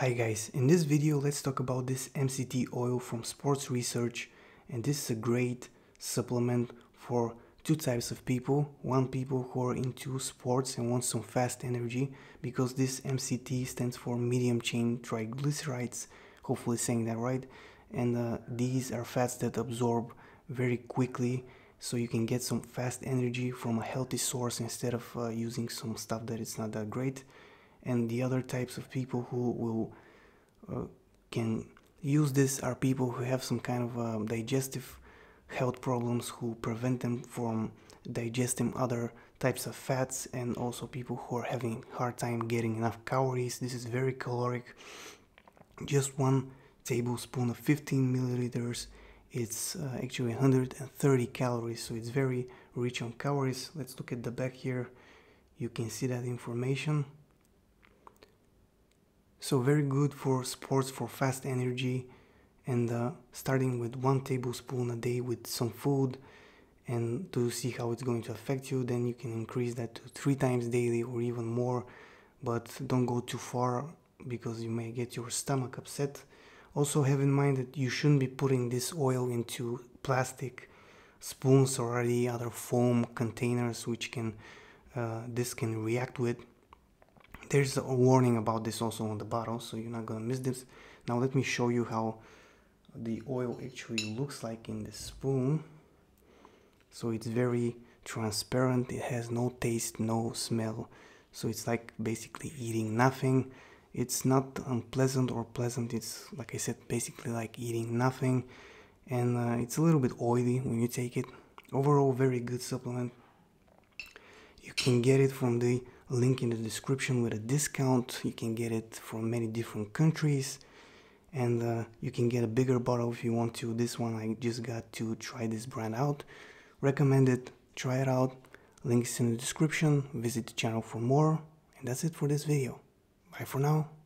Hi guys, in this video let's talk about this MCT oil from Sports Research and this is a great supplement for two types of people. One people who are into sports and want some fast energy because this MCT stands for medium chain triglycerides, hopefully saying that right. And uh, these are fats that absorb very quickly so you can get some fast energy from a healthy source instead of uh, using some stuff that is not that great and the other types of people who will uh, can use this are people who have some kind of um, digestive health problems who prevent them from digesting other types of fats and also people who are having hard time getting enough calories. This is very caloric. Just one tablespoon of 15 milliliters it's uh, actually 130 calories so it's very rich on calories. Let's look at the back here. You can see that information so very good for sports for fast energy and uh, starting with one tablespoon a day with some food and to see how it's going to affect you then you can increase that to three times daily or even more. But don't go too far because you may get your stomach upset. Also have in mind that you shouldn't be putting this oil into plastic spoons or any other foam containers which can uh, this can react with there's a warning about this also on the bottle so you're not gonna miss this. Now let me show you how the oil actually looks like in the spoon. So it's very transparent it has no taste no smell. So it's like basically eating nothing. It's not unpleasant or pleasant it's like i said basically like eating nothing. And uh, it's a little bit oily when you take it. Overall very good supplement. You can get it from the link in the description with a discount. You can get it from many different countries and uh, you can get a bigger bottle if you want to. This one I just got to try this brand out. Recommend it, try it out. Links in the description. Visit the channel for more. And that's it for this video. Bye for now.